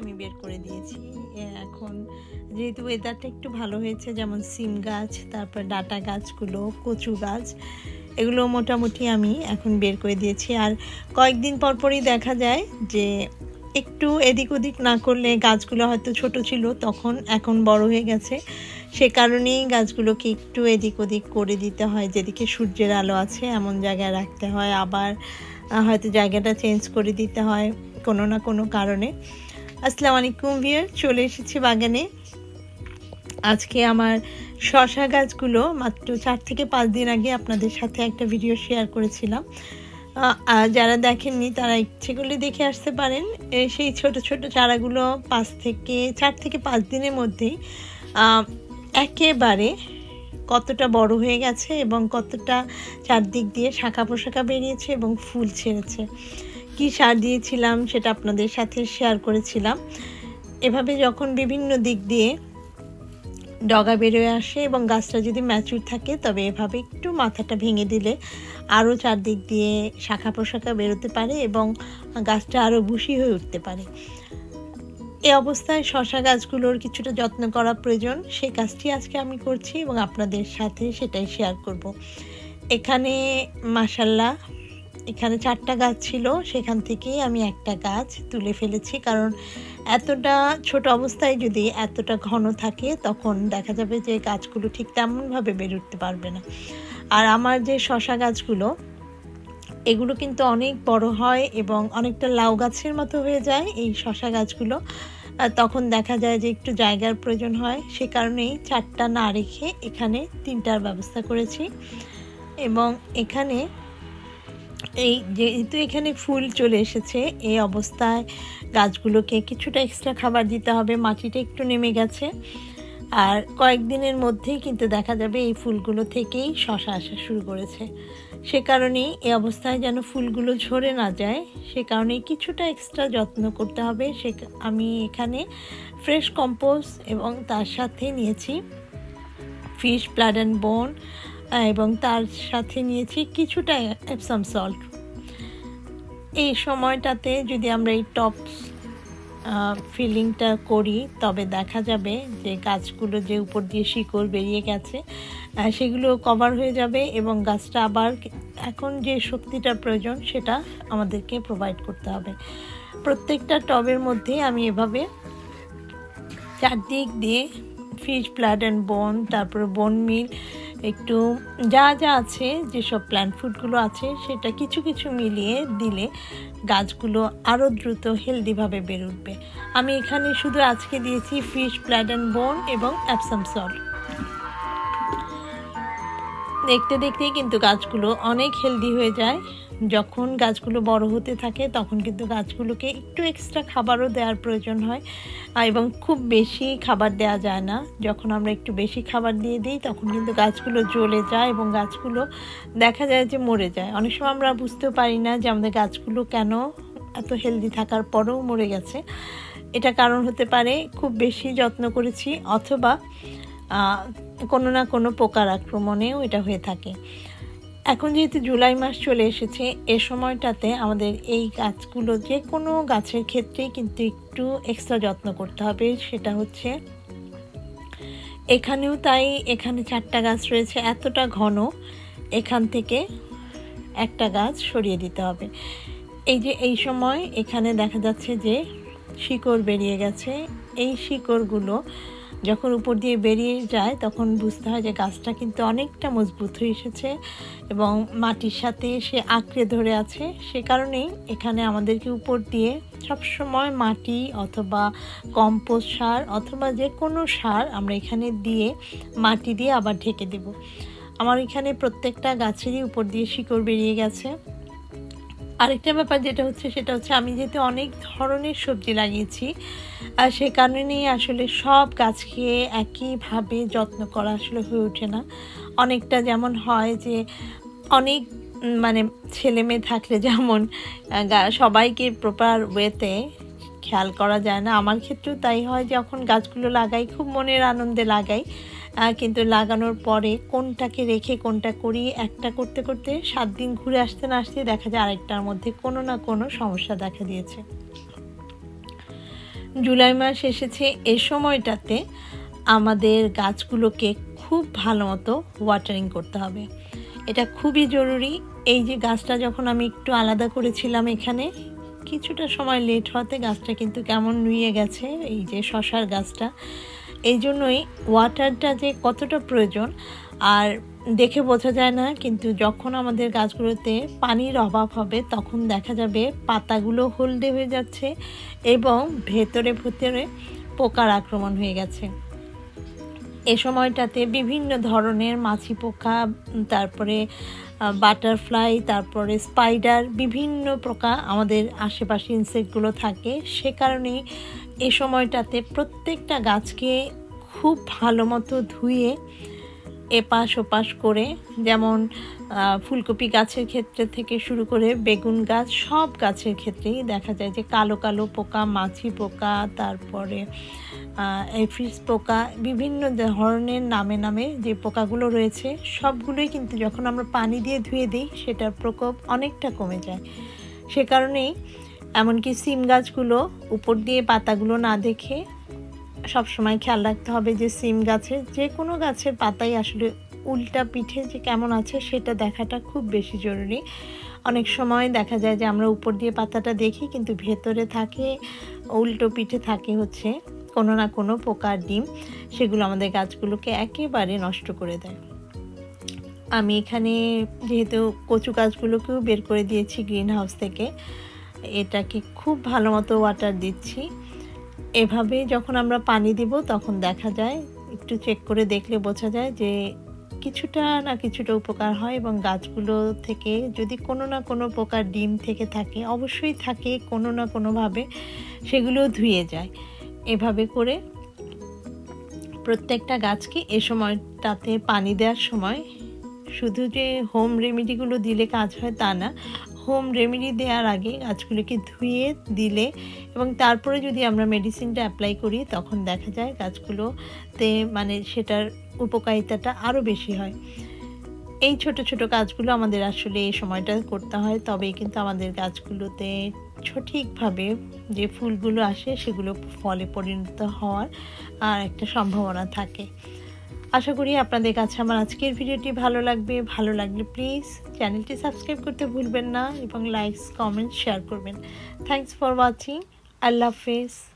আমি বের করে দিয়েছি। এখন যেহেতু ওয়েদারটা একটু ভালো হয়েছে, যেমন সিম গাছ, তারপর ডাটা গাছগুলো, কচু গাছ, এগুলো মোটামুটি আমি এখন বের করে দিয়েছি। আর কয়েকদিন পর পরই দেখা যায় যে একটু এদিক ওদিক না করলে গাছগুলো হয়তো ছোট ছিল, তখন এখন বড় হয়ে গেছে। সে কারণেই গাছগুলোকে একটু এদিক ওদিক করে দিতে হয়, যেদিকে সূর্যের আলো আছে এমন জায়গায় রাখতে হয়। আবার হয়তো জায়গাটা চেঞ্জ করে দিতে হয় কোনো না কোনো কারণে। আসসালামু আলাইকুম ভিয়ার চলে এসেছি বাগানে। আজকে আমার শশা গাছগুলো মাত্র চার থেকে পাঁচ দিন আগে আপনাদের সাথে একটা ভিডিও শেয়ার করেছিলাম। যারা দেখেননি, তারা ইচ্ছে করলে দেখে আসতে পারেন। সেই ছোট ছোট চারাগুলো পাঁচ থেকে, চার থেকে পাঁচ দিনের মধ্যেই একেবারে কতটা বড় হয়ে গেছে এবং কতটা চারদিক দিয়ে শাখা পোশাখা বেরিয়েছে এবং ফুল ছেড়েছে। কি সার দিয়েছিলাম সেটা আপনাদের সাথে শেয়ার করেছিলাম এভাবে যখন বিভিন্ন দিক দিয়ে ডগা বেরোয় আসে এবং গাছটা যদি ম্যাচুর থাকে, তবে এভাবে একটু মাথাটা ভেঙে দিলে আরও চারদিক দিয়ে শাখা পোশাখা বেরোতে পারে এবং গাছটা আরও ভুসি হয়ে উঠতে পারে এই অবস্থায় শশা গাছগুলোর কিছুটা যত্ন করা প্রয়োজন, সেই কাজটি আজকে আমি করছি এবং আপনাদের সাথে সেটাই শেয়ার করব। এখানে মাসাল্লাহ এখানে চারটা গাছ ছিল, সেখান থেকেই আমি একটা গাছ তুলে ফেলেছি। কারণ এতটা ছোট অবস্থায় যদি এতটা ঘন থাকে, তখন দেখা যাবে যে গাছগুলো ঠিক তেমনভাবে বেড়ে উঠতে পারবে না। আর আমার যে শশা গাছগুলো, এগুলো কিন্তু অনেক বড় হয় এবং অনেকটা লাউ গাছের মতো হয়ে যায় এই শশা গাছগুলো। তখন দেখা যায় যে একটু জায়গার প্রয়োজন হয়, সে কারণেই চারটা না রেখে এখানে তিনটার ব্যবস্থা করেছি। এবং এখানে এই যেহেতু এখানে ফুল চলে এসেছে, এই অবস্থায় গাছগুলোকে কিছুটা এক্সট্রা খাবার দিতে হবে, মাটিটা একটু নেমে গেছে। আর কয়েকদিনের মধ্যেই কিন্তু দেখা যাবে এই ফুলগুলো থেকেই শশা আসা শুরু করেছে। সে কারণেই এই অবস্থায় যেন ফুলগুলো ঝরে না যায়, সে কারণে কিছুটা এক্সট্রা যত্ন করতে হবে। সে আমি এখানে ফ্রেশ কম্পোস্ট এবং তার সাথে নিয়েছি ফিশ ব্লাড অ্যান্ড বোন এবং তার সাথে নিয়েছি কিছুটা এপসাম সল্ট এই সময়টাতে যদি আমরা এই টপ ফিলিংটা করি, তবে দেখা যাবে যে গাছগুলো যে উপর দিয়ে শিকড় বেরিয়ে গেছে সেগুলো কভার হয়ে যাবে এবং গাছটা আবার এখন যে শক্তিটা প্রয়োজন, সেটা আমাদেরকে প্রোভাইড করতে হবে। প্রত্যেকটা টবের মধ্যে আমি এভাবে চারদিক দিয়ে ফিশ ব্লাড অ্যান্ড বোন তারপরে বোন মিল একটু যা যা আছে, যেসব প্ল্যান্ট ফুডগুলো আছে, সেটা কিছু কিছু মিলিয়ে দিলে গাছগুলো আরও দ্রুত হেলদিভাবে বের উঠবে। আমি এখানে শুধু আজকে দিয়েছি ফিশ ব্লাড অ্যান্ড বোন এবং অ্যাপসাম সল্ট দেখতে দেখতেই কিন্তু গাছগুলো অনেক হেলদি হয়ে যায়। যখন গাছগুলো বড় হতে থাকে, তখন কিন্তু গাছগুলোকে একটু এক্সট্রা খাবারও দেওয়ার প্রয়োজন হয়। এবং খুব বেশি খাবার দেওয়া যায় না। যখন আমরা একটু বেশি খাবার দিয়ে দিই, তখন কিন্তু গাছগুলো জ্বলে যায় এবং গাছগুলো দেখা যায় যে মরে যায়। অনেক সময় আমরা বুঝতেও পারি না যে আমাদের গাছগুলো কেন এত হেলদি থাকার পরেও মরে গেছে। এটা কারণ হতে পারে খুব বেশি যত্ন করেছি অথবা কোনো না কোনো পোকার আক্রমণেও এটা হয়ে থাকে। এখন যেহেতু জুলাই মাস চলে এসেছে, এ সময়টাতে আমাদের এই গাছগুলো যে কোনো গাছের ক্ষেত্রেই কিন্তু একটু এক্সট্রা যত্ন করতে হবে। সেটা হচ্ছে, এখানেও তাই, এখানে চারটা গাছ রয়েছে, এতটা ঘন, এখান থেকে একটা গাছ সরিয়ে দিতে হবে। এই যে এই সময় এখানে দেখা যাচ্ছে যে শিকড় বেরিয়ে গেছে। এই শিকড়গুলো যখন উপর দিয়ে বেরিয়ে যায়, তখন বুঝতে হয় যে গাছটা কিন্তু অনেকটা মজবুত হয়ে এসেছে এবং মাটির সাথে সে আঁকড়ে ধরে আছে। সে কারণেই এখানে আমাদেরকে উপর দিয়ে সবসময় মাটি অথবা কম্পোস্ট সার অথবা যে কোনো সার আমরা এখানে দিয়ে মাটি দিয়ে আবার ঢেকে দেব। আমার এখানে প্রত্যেকটা গাছেরই উপর দিয়ে শিকড় বেরিয়ে গেছে। আরেকটা ব্যাপার যেটা হচ্ছে, সেটা হচ্ছে আমি যেহেতু অনেক ধরনের সবজি লাগিয়েছি, আর সে কারণেই আসলে সব গাছকে একইভাবে যত্ন করা আসলে হয়ে ওঠে না। অনেকটা যেমন হয় যে অনেক মানে ছেলে মেয়ে থাকলে যেমন সবাইকে প্রপার ওয়েতে খেয়াল করা যায় না। আমার ক্ষেত্রেও তাই হয় যখন গাছগুলো লাগাই, খুব মনের আনন্দে লাগাই। কিন্তু লাগানোর পরে কোনটাকে রেখে কোনটা করি, একটা করতে করতে সাত দিন ঘুরে আসতে না আসতে দেখা যায় আরেকটার মধ্যে কোনো না কোনো সমস্যা দেখা দিয়েছে। জুলাই মাস এসেছে এ সময়টাতে আমাদের গাছগুলোকে খুব ভালো মতো ওয়াটারিং করতে হবে। এটা খুবই জরুরি। এই যে গাছটা যখন আমি একটু আলাদা করেছিলাম এখানে কিছুটা সময় লেট হতে গাছটা কিন্তু কেমন নুয়ে গেছে, এই যে শশার গাছটা। এই জন্যই ওয়াটারটা যে কতটা প্রয়োজন, আর দেখে বোঝা যায় না, কিন্তু যখন আমাদের গাছগুলোতে পানির অভাব হবে, তখন দেখা যাবে পাতাগুলো হলদে হয়ে যাচ্ছে এবং ভেতরে ভেতরে পোকার আক্রমণ হয়ে গেছে। এ সময়টাতে বিভিন্ন ধরনের মাছি পোকা, তারপরে বাটারফ্লাই, তারপরে স্পাইডার, বিভিন্ন পোকা আমাদের আশেপাশে ইনসেক্টগুলো থাকে। সে কারণেই এ সময়টাতে প্রত্যেকটা গাছকে খুব ভালো মতো ধুয়ে এপাশ ওপাশ করে, যেমন ফুলকপি গাছের ক্ষেত্রে থেকে শুরু করে বেগুন গাছ, সব গাছের ক্ষেত্রেই দেখা যায় যে কালো কালো পোকা, মাছি পোকা, তারপরে এফিস পোকা বিভিন্ন ধরনের নামে নামে যে পোকাগুলো রয়েছে, সবগুলোই কিন্তু যখন আমরা পানি দিয়ে ধুয়ে দিই, সেটার প্রকোপ অনেকটা কমে যায়। সে কারণেই এমনকি সিম গাছগুলো উপর দিয়ে পাতাগুলো না দেখে সবসময় খেয়াল রাখতে হবে যে সিম গাছের যে কোনো গাছের পাতাই আসলে উল্টা পিঠে যে কেমন আছে, সেটা দেখাটা খুব বেশি জরুরি। অনেক সময় দেখা যায় যে আমরা উপর দিয়ে পাতাটা দেখি, কিন্তু ভেতরে থাকে, উল্টো পিঠে থাকে হচ্ছে। কোনো না কোনো পোকার ডিম সেগুলো আমাদের গাছগুলোকে একেবারে নষ্ট করে দেয়। আমি এখানে যেহেতু কচু গাছগুলোকেও বের করে দিয়েছি গ্রিন হাউস থেকে, এটাকে খুব ভালো মতো ওয়াটার দিচ্ছি। এভাবে যখন আমরা পানি দিব তখন দেখা যায়, একটু চেক করে দেখলে বোঝা যায় যে কিছুটা না কিছুটা উপকার হয় এবং গাছগুলো থেকে যদি কোনো না কোনো প্রকার ডিম থেকে থাকে, অবশ্যই থাকে কোনো না কোনোভাবে সেগুলো ধুয়ে যায়। এভাবে করে প্রত্যেকটা গাছকে এ সময়টাতে পানি দেওয়ার সময় শুধু যে হোম রেমেডিগুলো দিলে কাজ হয় তা না হোম রেমেডি দেওয়ার আগে গাছগুলোকে ধুয়ে দিলে এবং তারপরে যদি আমরা মেডিসিনটা অ্যাপ্লাই করি, তখন দেখা যায় গাছগুলোতে মানে সেটার উপকারিতাটা আরও বেশি হয়। এই ছোট ছোট কাজগুলো আমাদের আসলে এই সময়টা করতে হয়, তবেই কিন্তু আমাদের গাছগুলোতে সঠিকভাবে যে ফুলগুলো আসে সেগুলো ফলে পরিণত হওয়ার আর একটা সম্ভাবনা থাকে। আশা করি আপনাদের কাছে আমার আজকের ভিডিওটি ভালো লাগবে। ভালো লাগলে প্লিজ চ্যানেলটি সাবস্ক্রাইব করতে ভুলবেন না এবং লাইকস কমেন্ট শেয়ার করবেন। থ্যাংকস ফর ওয়াচিং আল্লাহ হাফেজ।